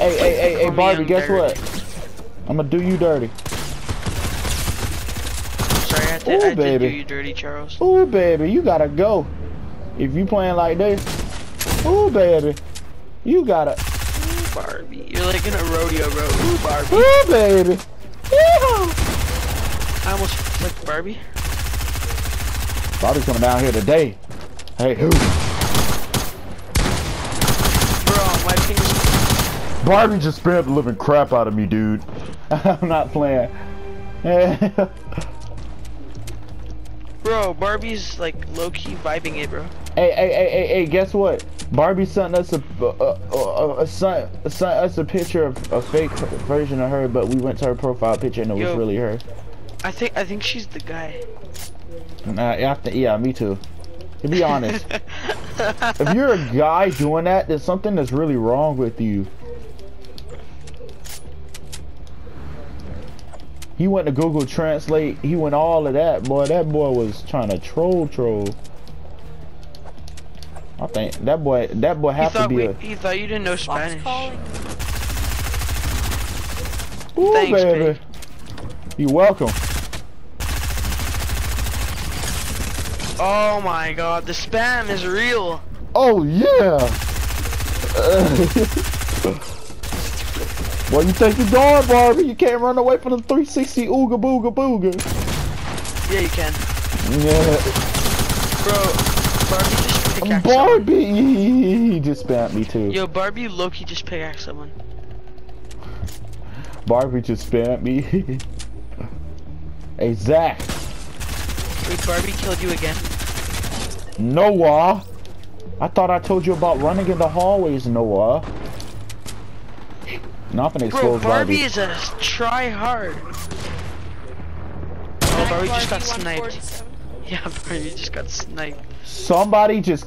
Hey, hey, hey, hey, Barbie, guess dirty. what? I'm gonna do you dirty. Sorry, I, Ooh, did, I did baby. do you dirty, Charles. Ooh, baby, you gotta go. If you playing like this, ooh, baby, you gotta. Ooh, Barbie. You're like in a rodeo, bro. Ooh, Barbie. Ooh, baby. I almost flicked Barbie. Barbie's coming down here today. Hey, who? Bro, my fingers. Barbie just spammed the living crap out of me, dude. I'm not playing. Bro, Barbie's like low key vibing it, bro. Hey, hey, hey, hey, hey, guess what? Barbie sent us a, uh, uh, uh, uh, sent, sent us a picture of a fake version of her, but we went to her profile picture and it was really her. I think I think she's the guy. Nah, yeah, yeah, me too. To be honest, if you're a guy doing that, there's something that's really wrong with you. He went to Google Translate. He went all of that, boy. That boy was trying to troll, troll. I think that boy, that boy he have to thought be we, a. he thought you didn't know Spanish. calling. Ooh, Thanks, baby. You're welcome. Oh my god, the spam is real. Oh yeah. well, you think you're going, Barbie? You can't run away from the 360 ooga booga booga. Yeah, you can. Yeah. Bro, Barbie just pickaxe someone. Barbie, he just spammed me too. Yo, Barbie Loki just pickaxe someone. Barbie just spammed me. hey Zach, Wait, Barbie killed you again. Noah. I thought I told you about running in the hallways, Noah. Nothing Bro, expose Barbie Barbie. is a try hard. Oh, Barbie just got sniped. 147. Yeah, Barbie just got sniped. Somebody just